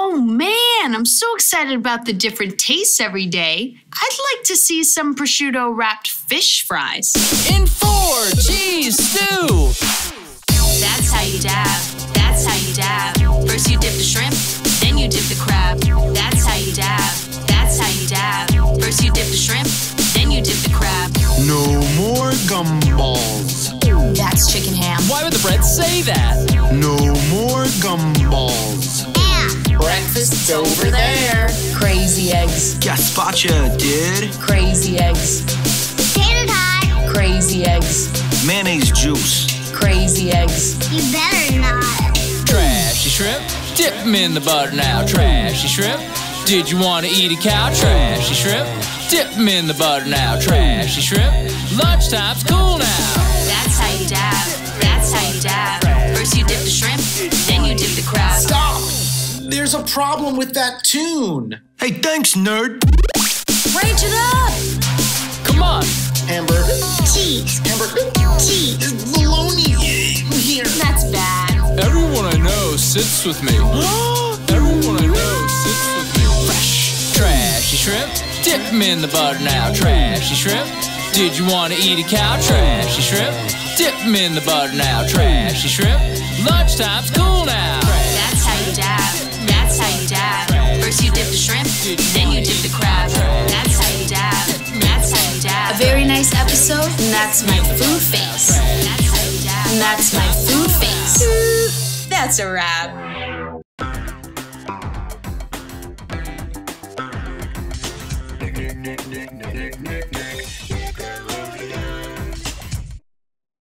Oh man, I'm so excited about the different tastes every day. I'd like to see some prosciutto wrapped fish fries. In four, cheese stew. That's how you dab. That's how you dab. First you dip the shrimp, then you dip the crab. That's how you dab. That's how you dab. First you dip the shrimp, then you dip the crab. No more gumballs. That's chicken ham. Why would the bread say that? Breakfast's over there. Crazy eggs. Gazpacho, dude. Crazy eggs. Tater tot. Crazy eggs. Mayonnaise juice. Crazy eggs. You better not. Trashy shrimp. Dip 'em in the butter now. Trashy shrimp. Did you want to eat a cow? Trashy shrimp. Dip 'em in the butter now. Trashy shrimp. Lunchtime's cool now. There's a problem with that tune. Hey, thanks, nerd. Rage it up! Come on. Hamburger. Cheese. Hamburger. Cheese. There's bologna here. That's bad. Everyone I know sits with me. Everyone I know sits with me. Fresh. Trashy shrimp. Dip 'em in the butter now. Trashy shrimp. Did you want to eat a cow? Trashy shrimp. Dip 'em in the butter now. Trashy shrimp. Lunchtime's cool now. That's how you dab. Then you dip the crab. That's how you dab. That's how you dab. A very nice episode. And that's my food face. That's how you dab. And that's my food face. That's a wrap. Nick, Nick, Nick, Nick, Nick.